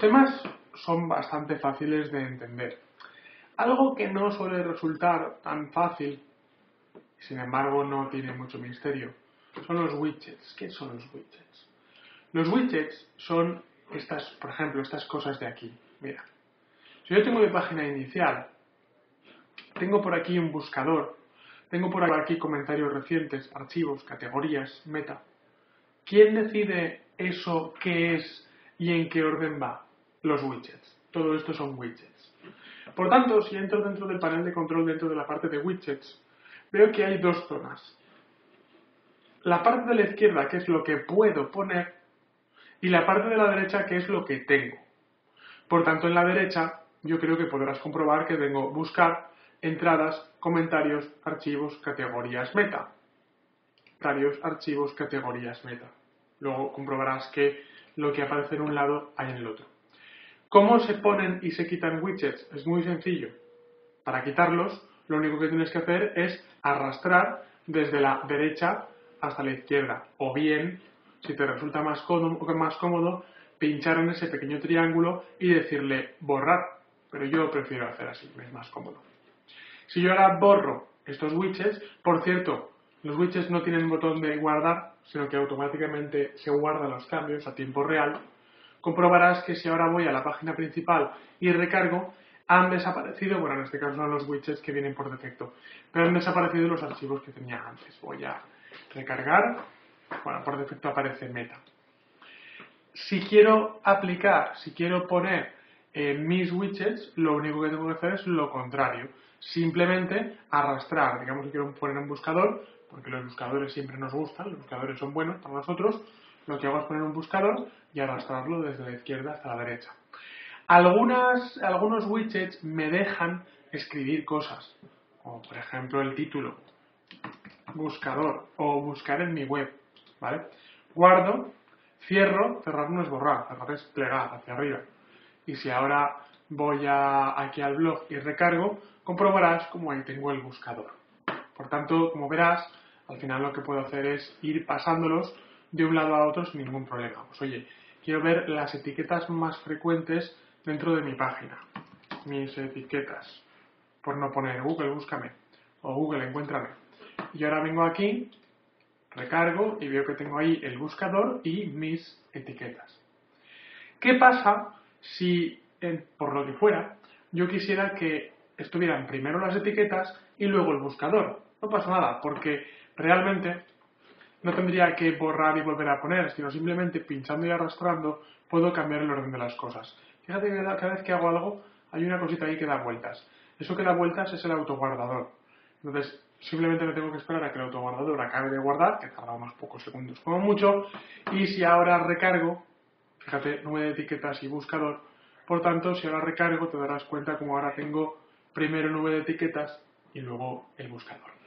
temas son bastante fáciles de entender. Algo que no suele resultar tan fácil, sin embargo no tiene mucho misterio, son los widgets. ¿Qué son los widgets? Los widgets son estas, por ejemplo, estas cosas de aquí. Mira, si yo tengo mi página inicial, tengo por aquí un buscador, tengo por aquí comentarios recientes, archivos, categorías, meta. ¿Quién decide eso qué es y en qué orden va? Los widgets. Todo esto son widgets. Por tanto, si entro dentro del panel de control dentro de la parte de widgets, veo que hay dos zonas. La parte de la izquierda, que es lo que puedo poner, y la parte de la derecha, que es lo que tengo. Por tanto, en la derecha, yo creo que podrás comprobar que tengo buscar, entradas, comentarios, archivos, categorías meta. Comentarios, archivos, categorías meta. Luego comprobarás que lo que aparece en un lado hay en el otro. ¿Cómo se ponen y se quitan widgets? Es muy sencillo. Para quitarlos, lo único que tienes que hacer es arrastrar desde la derecha hasta la izquierda. O bien, si te resulta más cómodo, más cómodo pinchar en ese pequeño triángulo y decirle borrar. Pero yo prefiero hacer así, es más cómodo. Si yo ahora borro estos widgets, por cierto, los widgets no tienen botón de guardar, sino que automáticamente se guardan los cambios a tiempo real. Comprobarás que si ahora voy a la página principal y recargo, han desaparecido, bueno, en este caso son los widgets que vienen por defecto, pero han desaparecido los archivos que tenía antes. Voy a recargar, bueno, por defecto aparece meta. Si quiero aplicar, si quiero poner eh, mis widgets, lo único que tengo que hacer es lo contrario. Simplemente arrastrar, digamos que quiero poner un buscador, porque los buscadores siempre nos gustan, los buscadores son buenos para nosotros, lo que hago es poner un buscador y arrastrarlo desde la izquierda hasta la derecha. Algunas, algunos widgets me dejan escribir cosas, como por ejemplo el título, buscador o buscar en mi web, ¿vale? Guardo, cierro, cerrar no es borrar, cerrar es plegar hacia arriba. Y si ahora voy a, aquí al blog y recargo, comprobarás como ahí tengo el buscador. Por tanto, como verás, al final lo que puedo hacer es ir pasándolos de un lado a otro sin ningún problema. Pues oye, quiero ver las etiquetas más frecuentes dentro de mi página. Mis etiquetas. Por no poner Google, búscame. O Google, encuéntrame. Y ahora vengo aquí, recargo y veo que tengo ahí el buscador y mis etiquetas. ¿Qué pasa si, por lo que fuera, yo quisiera que estuvieran primero las etiquetas y luego el buscador? No pasa nada, porque realmente no tendría que borrar y volver a poner, sino simplemente pinchando y arrastrando puedo cambiar el orden de las cosas. Fíjate que cada vez que hago algo hay una cosita ahí que da vueltas. Eso que da vueltas es el autoguardador. Entonces, simplemente me tengo que esperar a que el autoguardador acabe de guardar, que tarda unos pocos segundos como mucho, y si ahora recargo, fíjate, nube de etiquetas y buscador, por tanto, si ahora recargo te darás cuenta como ahora tengo primero nube de etiquetas y luego el buscador.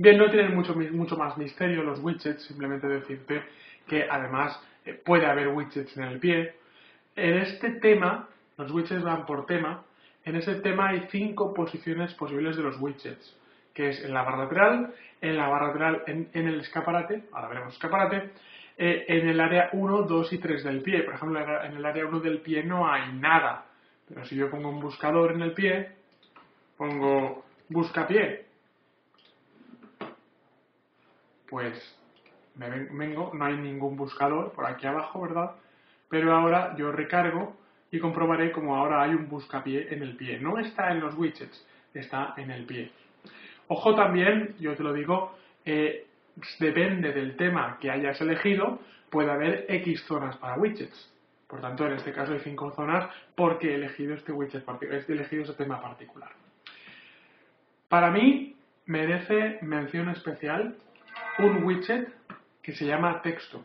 Bien, no tienen mucho, mucho más misterio los widgets, simplemente decirte que además eh, puede haber widgets en el pie. En este tema, los widgets van por tema, en ese tema hay cinco posiciones posibles de los widgets, que es en la barra lateral, en la barra lateral en, el escaparate, ahora veremos escaparate, eh, en el área 1, 2 y 3 del pie. Por ejemplo, en el área 1 del pie no hay nada, pero si yo pongo un buscador en el pie, pongo busca pie pues me vengo, no hay ningún buscador por aquí abajo, ¿verdad? Pero ahora yo recargo y comprobaré como ahora hay un buscapié en el pie. No está en los widgets, está en el pie. Ojo también, yo te lo digo, eh, depende del tema que hayas elegido, puede haber X zonas para widgets. Por tanto, en este caso hay 5 zonas porque he elegido este widget, he elegido este tema particular. Para mí merece mención especial un widget que se llama texto.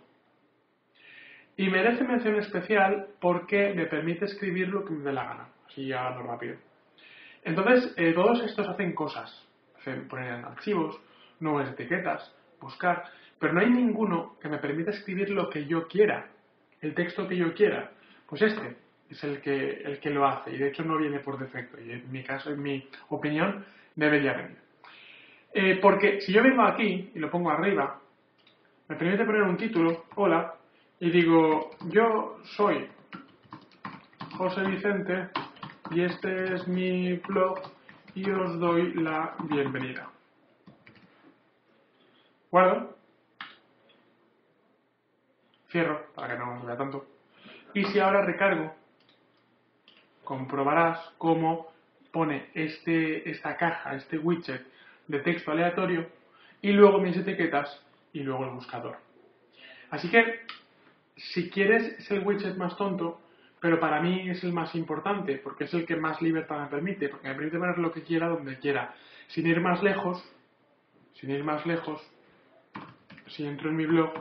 Y merece mención especial porque me permite escribir lo que me dé la gana, así lo rápido. Entonces, eh, todos estos hacen cosas, hacen, ponen archivos, nuevas etiquetas, buscar, pero no hay ninguno que me permita escribir lo que yo quiera, el texto que yo quiera. Pues este es el que, el que lo hace y de hecho no viene por defecto y en mi caso, en mi opinión, debería venir. Eh, porque si yo vengo aquí y lo pongo arriba, me permite poner un título, hola, y digo, yo soy José Vicente y este es mi blog y os doy la bienvenida. Guardo. Cierro para que no se vea tanto. Y si ahora recargo, comprobarás cómo pone este, esta caja, este widget de texto aleatorio y luego mis etiquetas y luego el buscador. Así que, si quieres, es el widget más tonto, pero para mí es el más importante, porque es el que más libertad me permite, porque me permite poner lo que quiera donde quiera. Sin ir más lejos, sin ir más lejos, si entro en mi blog,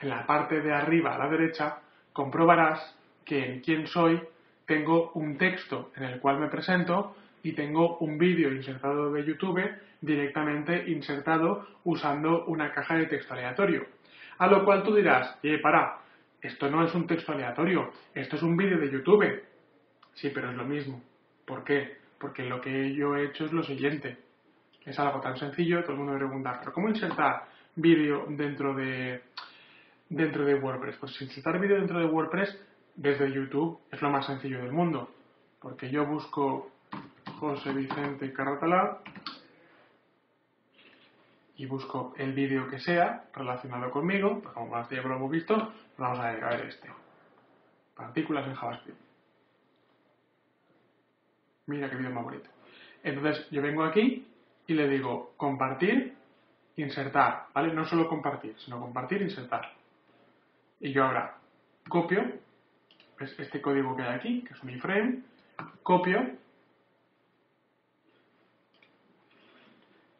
en la parte de arriba a la derecha, comprobarás que en quién soy tengo un texto en el cual me presento y tengo un vídeo insertado de YouTube directamente insertado usando una caja de texto aleatorio. A lo cual tú dirás, eh, para, esto no es un texto aleatorio, esto es un vídeo de YouTube. Sí, pero es lo mismo. ¿Por qué? Porque lo que yo he hecho es lo siguiente. Es algo tan sencillo, todo el mundo me pregunta, ¿pero cómo insertar vídeo dentro de, dentro de WordPress? Pues insertar vídeo dentro de WordPress desde YouTube es lo más sencillo del mundo. Porque yo busco José Vicente Carratalá y busco el vídeo que sea relacionado conmigo, pues como ya lo hemos visto, pues vamos a ver este. Partículas en JavaScript. Mira qué vídeo más bonito. Entonces yo vengo aquí y le digo compartir, insertar, ¿vale? No solo compartir, sino compartir, insertar. Y yo ahora copio este código que hay aquí, que es un iframe, copio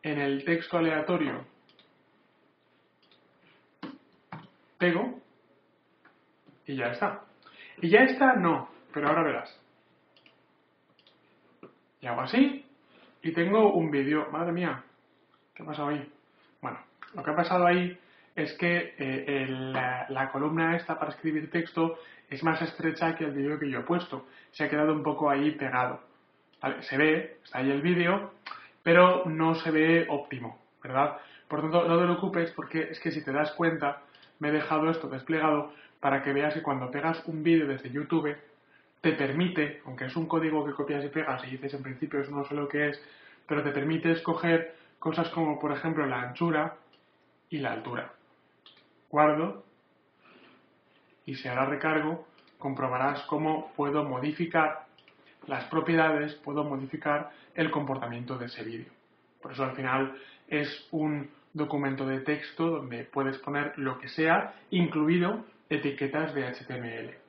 en el texto aleatorio pego y ya está. Y ya está, no, pero ahora verás. Y hago así y tengo un vídeo. Madre mía, ¿qué ha pasado ahí? Bueno, lo que ha pasado ahí es que eh, la, la, columna esta para escribir texto es más estrecha que el vídeo que yo he puesto. Se ha quedado un poco ahí pegado. Se ve, está ahí el vídeo, pero no se ve óptimo, ¿verdad? Por tanto, no te preocupes porque es que si te das cuenta, me he dejado esto desplegado para que veas que cuando pegas un vídeo desde YouTube, te permite, aunque es un código que copias y pegas y dices en principio no sé lo que es, pero te permite escoger cosas como por ejemplo la anchura y la altura. Guardo y si ahora recargo, comprobarás cómo puedo modificar las propiedades, puedo modificar el comportamiento de ese vídeo. Por eso al final es un documento de texto donde puedes poner lo que sea, incluido etiquetas de HTML.